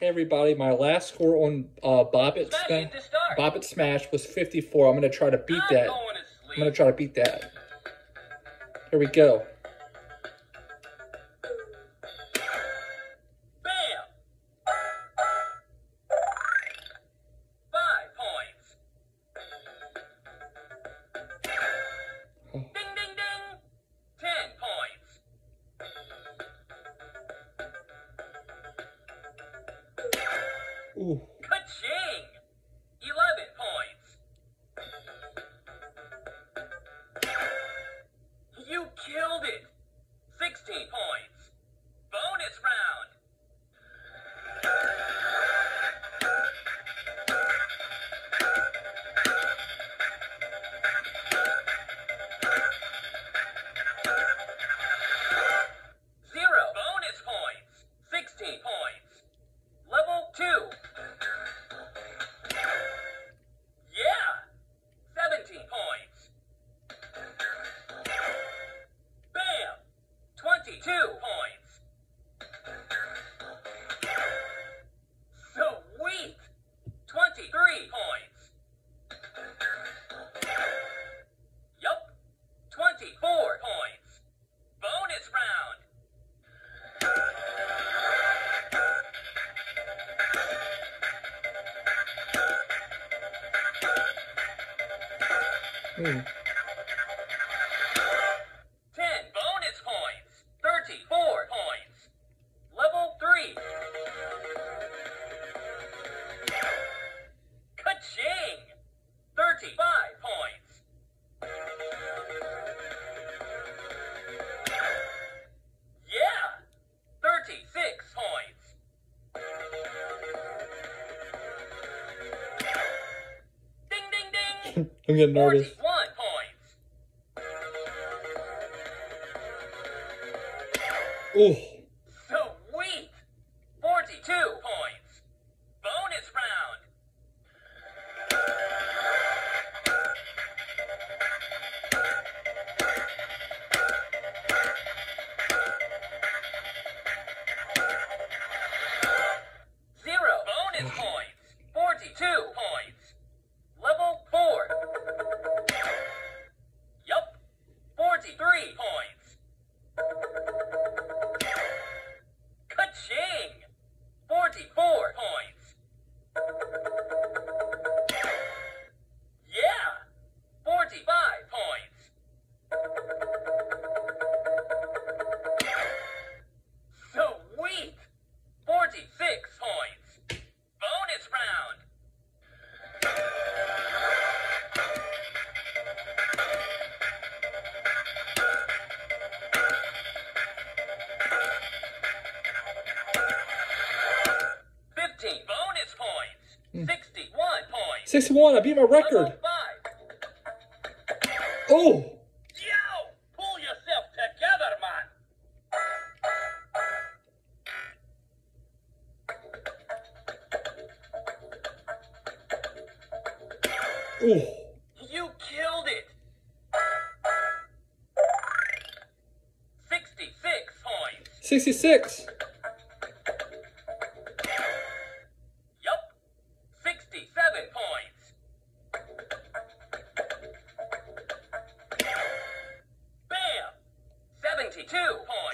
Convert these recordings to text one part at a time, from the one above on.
Hey everybody, my last score on uh, Bop It, Smash Sma- it to start. Bop It Smash was 54. I'm gonna try to beat I'm that. going to I'm gonna try to beat that. Here we go. Ooh. Ten bonus points. Thirty-four points. Level three. Ka-ching! Thirty-five points. Yeah! Thirty-six points. Ding, ding, ding! I'm getting nervous. Ooh. 61. I beat my record. Oh. Yo! Pull yourself together, man. Ooh. You killed it. Sixty-six points. 66.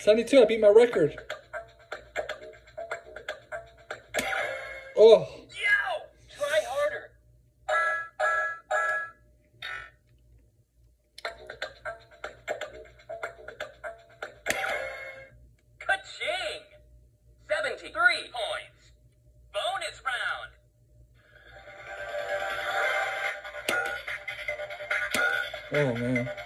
72. I beat my record. Oh. Yo! Try harder. Ka-ching! 73 points. Bonus round. Oh man.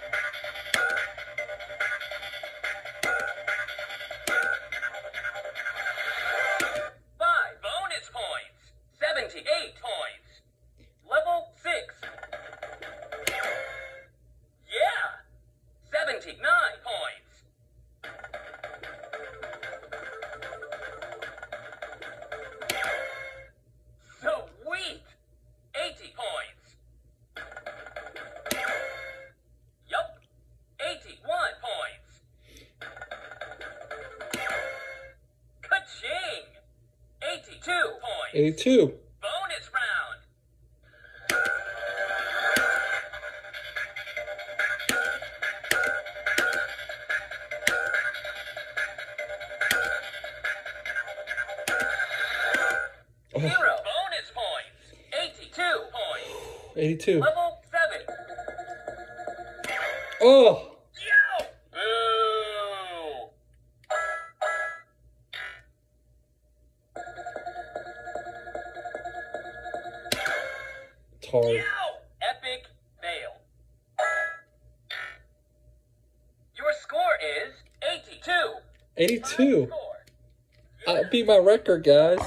Points. 82. Bonus round. Oh, Zero. Bonus points. 82 points. 82. Level 7. Oh, hard. Epic fail. Your score is 82. 82. I beat my record, guys.